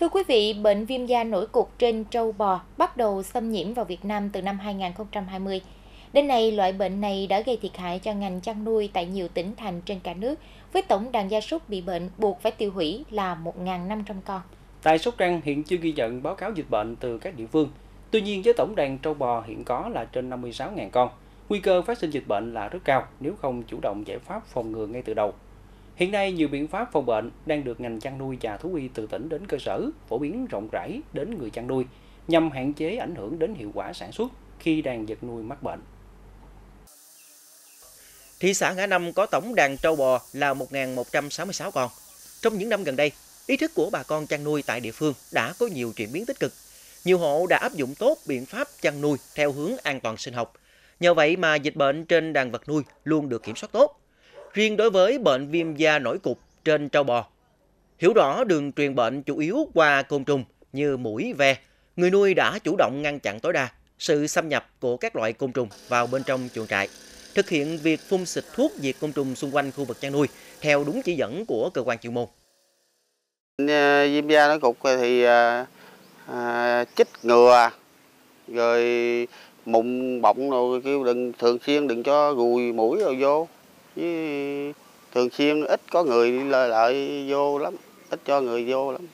Thưa quý vị, bệnh viêm da nổi cục trên trâu bò bắt đầu xâm nhiễm vào Việt Nam từ năm 2020. Đến nay, loại bệnh này đã gây thiệt hại cho ngành chăn nuôi tại nhiều tỉnh thành trên cả nước, với tổng đàn gia súc bị bệnh buộc phải tiêu hủy là 1.500 con. Tại Sóc Trăng hiện chưa ghi nhận báo cáo dịch bệnh từ các địa phương. Tuy nhiên với tổng đàn trâu bò hiện có là trên 56.000 con, nguy cơ phát sinh dịch bệnh là rất cao nếu không chủ động giải pháp phòng ngừa ngay từ đầu. Hiện nay, nhiều biện pháp phòng bệnh đang được ngành chăn nuôi và thú y từ tỉnh đến cơ sở phổ biến rộng rãi đến người chăn nuôi nhằm hạn chế ảnh hưởng đến hiệu quả sản xuất khi đàn vật nuôi mắc bệnh. Thị xã Ngã Năm có tổng đàn trâu bò là 1.166 con. Trong những năm gần đây, ý thức của bà con chăn nuôi tại địa phương đã có nhiều chuyển biến tích cực. Nhiều hộ đã áp dụng tốt biện pháp chăn nuôi theo hướng an toàn sinh học. Nhờ vậy mà dịch bệnh trên đàn vật nuôi luôn được kiểm soát tốt. Riêng đối với bệnh viêm da nổi cục trên trâu bò, hiểu rõ đường truyền bệnh chủ yếu qua côn trùng như mũi, ve, người nuôi đã chủ động ngăn chặn tối đa sự xâm nhập của các loại côn trùng vào bên trong chuồng trại, thực hiện việc phun xịt thuốc diệt côn trùng xung quanh khu vực chăn nuôi theo đúng chỉ dẫn của cơ quan chuyên môn. Ờ, viêm da nổi cục thì à, chích ngừa rồi mụn bọng rồi kêu đừng thường xuyên đừng cho gùi mũi rồi vô với thường xuyên ít có người lợi lợi vô lắm ít cho người vô lắm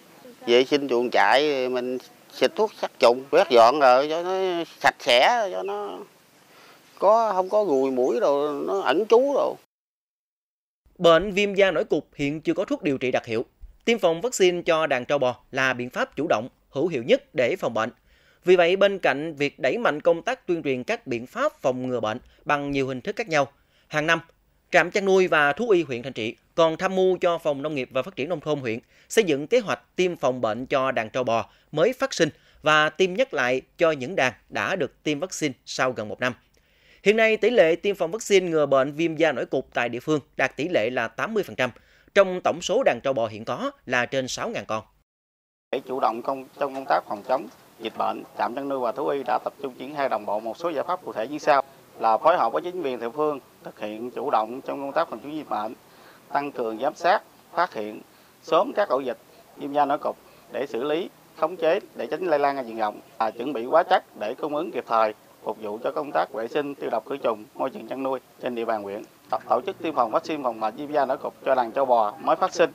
vệ sinh chuồng trại mình xịt thuốc sát trùng quét dọn rồi cho nó sạch sẽ cho nó có không có ruồi mũi rồi nó ẩn trú rồi Bệnh viêm da nổi cục hiện chưa có thuốc điều trị đặc hiệu. Tiêm phòng vaccine cho đàn trâu bò là biện pháp chủ động, hữu hiệu nhất để phòng bệnh. Vì vậy, bên cạnh việc đẩy mạnh công tác tuyên truyền các biện pháp phòng ngừa bệnh bằng nhiều hình thức khác nhau, hàng năm, Trạm chăn nuôi và thú y huyện Thanh Trị còn tham mưu cho Phòng Nông nghiệp và Phát triển Nông thôn huyện xây dựng kế hoạch tiêm phòng bệnh cho đàn trâu bò mới phát sinh và tiêm nhắc lại cho những đàn đã được tiêm vaccine sau gần một năm. Hiện nay, tỷ lệ tiêm phòng vaccine ngừa bệnh viêm da nổi cục tại địa phương đạt tỷ lệ là 80%, trong tổng số đàn trâu bò hiện có là trên 6.000 con. để chủ động công trong công tác phòng chống dịch bệnh trạm chăn nuôi và thú y đã tập trung triển khai đồng bộ một số giải pháp cụ thể như sau là phối hợp với chính quyền địa phương thực hiện chủ động trong công tác phòng chống dịch bệnh tăng cường giám sát phát hiện sớm các ổ dịch viêm da nổi cục để xử lý khống chế để tránh lây lan ra diện rộng à, chuẩn bị hóa chất để cung ứng kịp thời phục vụ cho công tác vệ sinh tiêu độc khử trùng môi trường chăn nuôi trên địa bàn huyện. Tập tổ chức tiêm phòng vaccine phòng bệnh viêm da nổi cục cho đàn châu bò mới phát sinh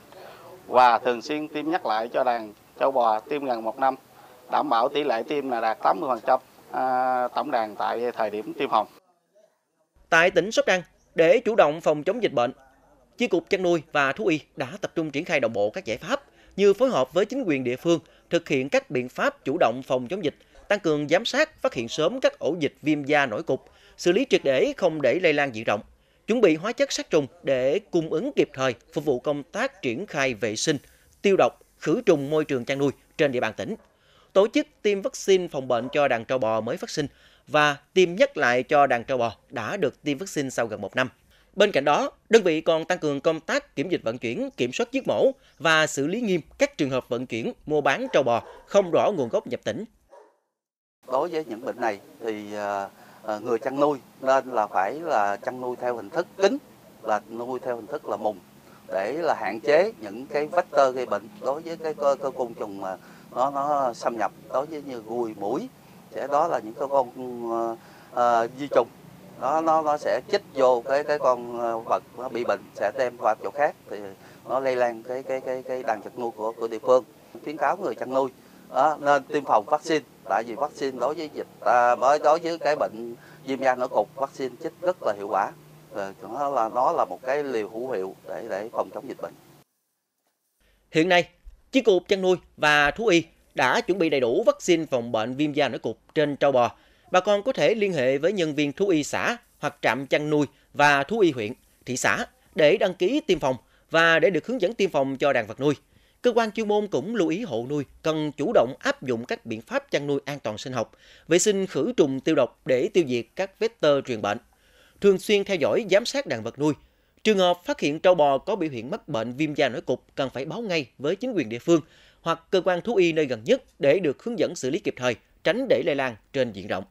và thường xuyên tiêm nhắc lại cho đàn châu bò tiêm gần một năm đảm bảo tỷ lệ tiêm là đạt 80% à, tổng đàn tại thời điểm tiêm phòng. Tại tỉnh Sóc Trăng, để chủ động phòng chống dịch bệnh, Chi cục chăn nuôi và thú y đã tập trung triển khai đồng bộ các giải pháp như phối hợp với chính quyền địa phương thực hiện các biện pháp chủ động phòng chống dịch, tăng cường giám sát, phát hiện sớm các ổ dịch viêm da nổi cục, xử lý triệt để không để lây lan diện rộng, chuẩn bị hóa chất sát trùng để cung ứng kịp thời phục vụ công tác triển khai vệ sinh, tiêu độc, khử trùng môi trường chăn nuôi trên địa bàn tỉnh. Tổ chức tiêm vaccine phòng bệnh cho đàn trâu bò mới phát sinh và tiêm nhắc lại cho đàn trâu bò đã được tiêm vaccine sau gần một năm. Bên cạnh đó, đơn vị còn tăng cường công tác kiểm dịch vận chuyển, kiểm soát giết mổ và xử lý nghiêm các trường hợp vận chuyển, mua bán trâu bò không rõ nguồn gốc nhập tỉnh. đối với những bệnh này thì à, à, người chăn nuôi nên là phải là chăn nuôi theo hình thức kín là nuôi theo hình thức là mùng để là hạn chế những cái vector gây bệnh đối với cái cơ, cơ côn trùng mà nó nó xâm nhập đối với như ruồi mũi sẽ đó là những cái con uh, di trùng. Nó nó nó sẽ chích vô cái cái con ờ, vật nó bị bệnh sẽ đem qua chỗ khác thì nó lây lan cái cái cái cái đàn vật nuôi của của địa phương. Khuyến cáo người chăn nuôi đó, nên tiêm phòng vaccine. Tại vì vaccine đối với dịch à, đối với cái bệnh viêm da nổi cục vaccine chích rất là hiệu quả. Rồi nó là nó là một cái liều hữu hiệu để để phòng chống dịch bệnh. Hiện nay, Chi cục chăn nuôi và thú y đã chuẩn bị đầy đủ vaccine phòng bệnh viêm da nổi cục trên trâu bò. Bà con có thể liên hệ với nhân viên thú y xã hoặc trạm chăn nuôi và thú y huyện, thị xã để đăng ký tiêm phòng và để được hướng dẫn tiêm phòng cho đàn vật nuôi. Cơ quan chuyên môn cũng lưu ý hộ nuôi cần chủ động áp dụng các biện pháp chăn nuôi an toàn sinh học, vệ sinh khử trùng tiêu độc để tiêu diệt các vector truyền bệnh. Thường xuyên theo dõi giám sát đàn vật nuôi. Trường hợp phát hiện trâu bò có biểu hiện mắc bệnh viêm da nổi cục cần phải báo ngay với chính quyền địa phương hoặc cơ quan thú y nơi gần nhất để được hướng dẫn xử lý kịp thời, tránh để lây lan trên diện rộng.